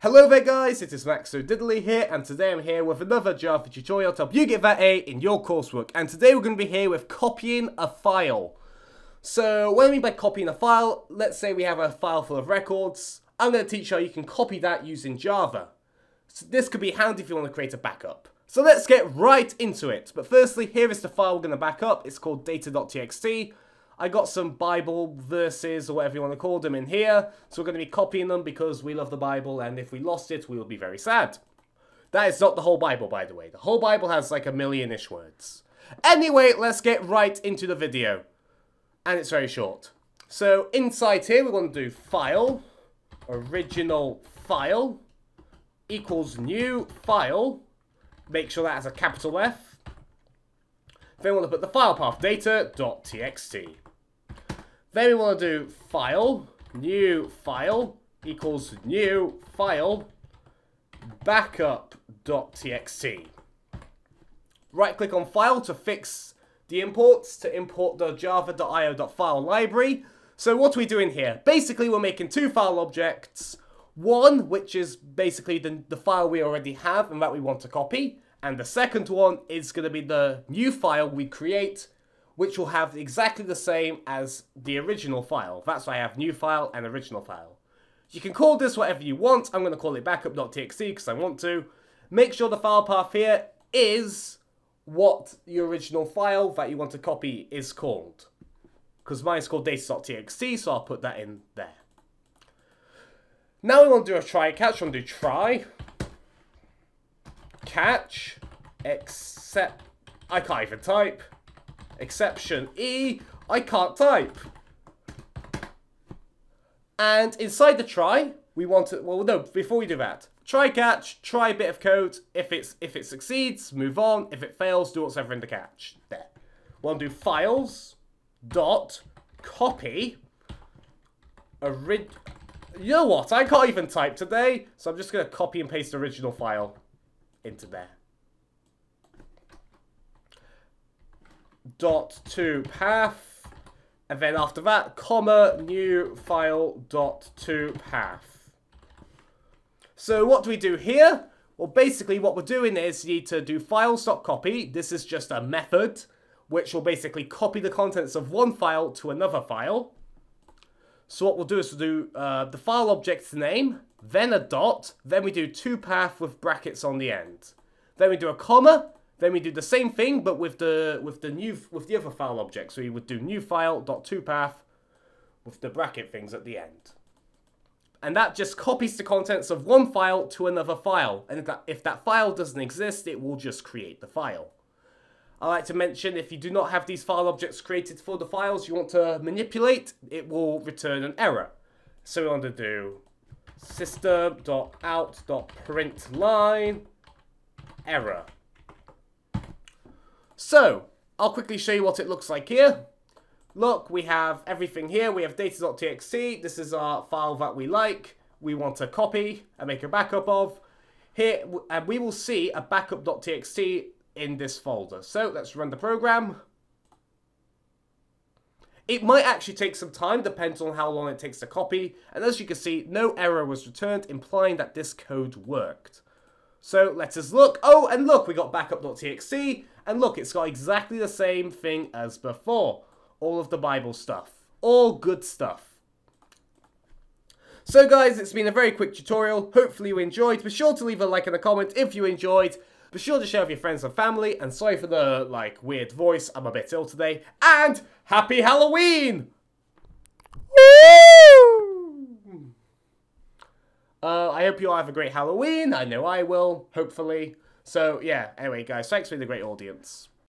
Hello there guys, it is Max O'Didily here and today I'm here with another Java tutorial to help you get that A in your coursework and today we're going to be here with copying a file. So what I mean by copying a file, let's say we have a file full of records, I'm going to teach you how you can copy that using Java. So this could be handy if you want to create a backup. So let's get right into it, but firstly here is the file we're going to back up, it's called data.txt. I got some Bible verses or whatever you want to call them in here. So we're going to be copying them because we love the Bible and if we lost it, we will be very sad. That is not the whole Bible, by the way. The whole Bible has like a million-ish words. Anyway, let's get right into the video. And it's very short. So inside here, we want to do file, original file, equals new file. Make sure that has a capital F. Then we want to put the file path data.txt. Then we want to do file, new file, equals new file, backup.txt. Right click on file to fix the imports to import the java.io.file library. So what are we doing here? Basically we're making two file objects. One, which is basically the, the file we already have and that we want to copy. And the second one is going to be the new file we create which will have exactly the same as the original file. That's why I have new file and original file. You can call this whatever you want. I'm going to call it backup.txt because I want to. Make sure the file path here is what the original file that you want to copy is called. Because mine's called data.txt, so I'll put that in there. Now we want to do a try catch. We want to do try catch except I can't even type exception E, I can't type. And inside the try, we want to, well, no, before we do that, try catch, try a bit of code. If it's if it succeeds, move on. If it fails, do whatever in the catch. There. We'll do files dot copy orig. You know what? I can't even type today, so I'm just gonna copy and paste the original file into there. Dot to path and then after that comma new file dot to path. So what do we do here? Well basically what we're doing is you need to do files dot copy. This is just a method which will basically copy the contents of one file to another file. So what we'll do is we'll do uh, the file object's name then a dot then we do to path with brackets on the end. Then we do a comma then we do the same thing, but with the with the new with the other file object. So we would do new file dot to path with the bracket things at the end. And that just copies the contents of one file to another file. And if that, if that file doesn't exist, it will just create the file. I like to mention if you do not have these file objects created for the files you want to manipulate, it will return an error. So we want to do system.out.println error. So, I'll quickly show you what it looks like here. Look, we have everything here. We have data.txt. This is our file that we like. We want to copy and make a backup of. Here, and we will see a backup.txt in this folder. So, let's run the program. It might actually take some time, depends on how long it takes to copy. And as you can see, no error was returned, implying that this code worked. So let us look. Oh, and look, we got backup.txt. And look, it's got exactly the same thing as before. All of the Bible stuff. All good stuff. So guys, it's been a very quick tutorial. Hopefully you enjoyed. Be sure to leave a like and a comment if you enjoyed. Be sure to share with your friends and family. And sorry for the, like, weird voice. I'm a bit ill today. And happy Halloween! Uh, I hope you all have a great Halloween. I know I will, hopefully. So, yeah, anyway, guys, thanks for the great audience.